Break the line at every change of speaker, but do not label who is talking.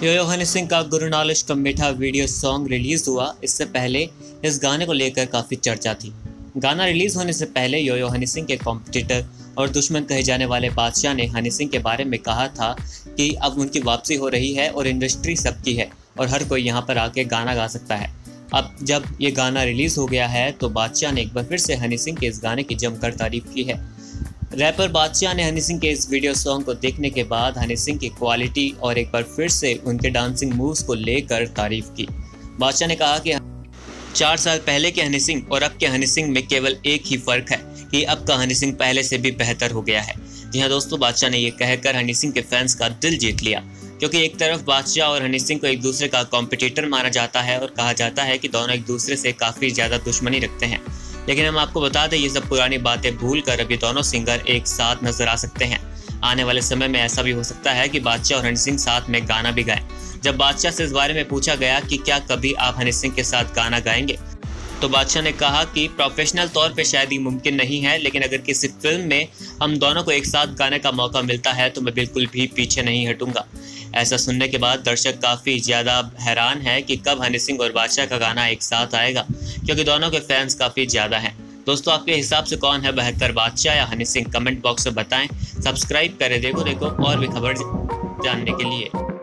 You Honey Singh کا گرو نالش کا میٹھا ویڈیو سانگ ریلیز ہوا۔ اس سے پہلے اس گانے کو لے کر کافی چرچا تھی۔ گانا ریلیز ہونے سے پہلے یو ہنی سنگھ کے کمپٹیٹر اور دشمن کہے جانے والے بادشاہ نے ہنی سنگھ کے بارے میں کہا تھا کہ اب ان کی واپسی ہو رہی ہے اور انڈسٹری سب کی ہے اور ہر کوئی یہاں پر آ کے گانا گا سکتا ہے۔ اب جب یہ گانا ریلیز ہو گیا ہے تو بادشاہ نے ایک بار پھر سے ہنی سنگھ کے اس گانے کی جم کر تعریف کی ہے۔ ریپر بادشاہ نے ہنی سنگھ کے اس ویڈیو سانگ کو دیکھنے کے بعد ہنی سنگھ کی کوالٹی اور ایک بار پھر سے ان کے ڈانسنگ مووز کو لے کر تعریف کی۔ بادشاہ نے کہا کہ چار سال پہلے کے ہنی سنگھ اور اب کے ہنی سنگھ میں کیول ایک ہی فرق ہے کہ اب کا ہنی سنگھ پہلے سے بھی بہتر ہو گیا ہے۔ جی ہاں دوستو، بادشاہ نے یہ کہہ کر ہنی سنگھ کے فینس کا دل جیت لیا۔ کیونکہ ایک طرف بادشاہ اور ہنی سنگھ کو ایک دوسرے کا کمپیٹیٹر مانا جاتا ہے اور کہا جاتا ہے کہ دونوں ایک دوسرے سے کافی زیادہ دشمنی رکھتے ہیں۔ لیکن ہم آپ کو بتا دیں، یہ سب پرانی باتیں بھول کر اب یہ دونوں سنگر ایک ساتھ نظر آ سکتے ہیں۔ آنے والے سمے میں ایسا بھی ہو سکتا ہے کہ بادشاہ اور ہنی سنگھ ساتھ میں گانا بھی گائیں۔ جب بادشاہ سے اس بارے میں پوچھا گیا کہ کیا کبھی آپ ہنی سنگھ کے ساتھ گانا گائیں گے؟ تو بادشاہ نے کہا کہ پروفیشنل طور پہ شاید یہ ممکن نہیں ہے، لیکن اگر کسی فلم میں ہم دونوں کو ایک ساتھ گانے کا موقع ملتا ہے تو میں بالکل بھی پیچھے نہیں ہٹوں گا۔ ایسا سننے کے بعد درشک کافی زیادہ حیران ہے کہ کب ہنی سنگھ اور بادشاہ کا گانا ایک ساتھ آئے گا، کیونکہ دونوں کے فینس کافی زیادہ ہیں۔ دوستو، آپ کے حساب سے کون ہے بہتر، بادشاہ یا ہنی سنگھ؟ کمنٹ باکس میں بتائیں۔ سبسکرائب کریں دیکھو دیکھو اور بھی خبر جاننے کے لیے۔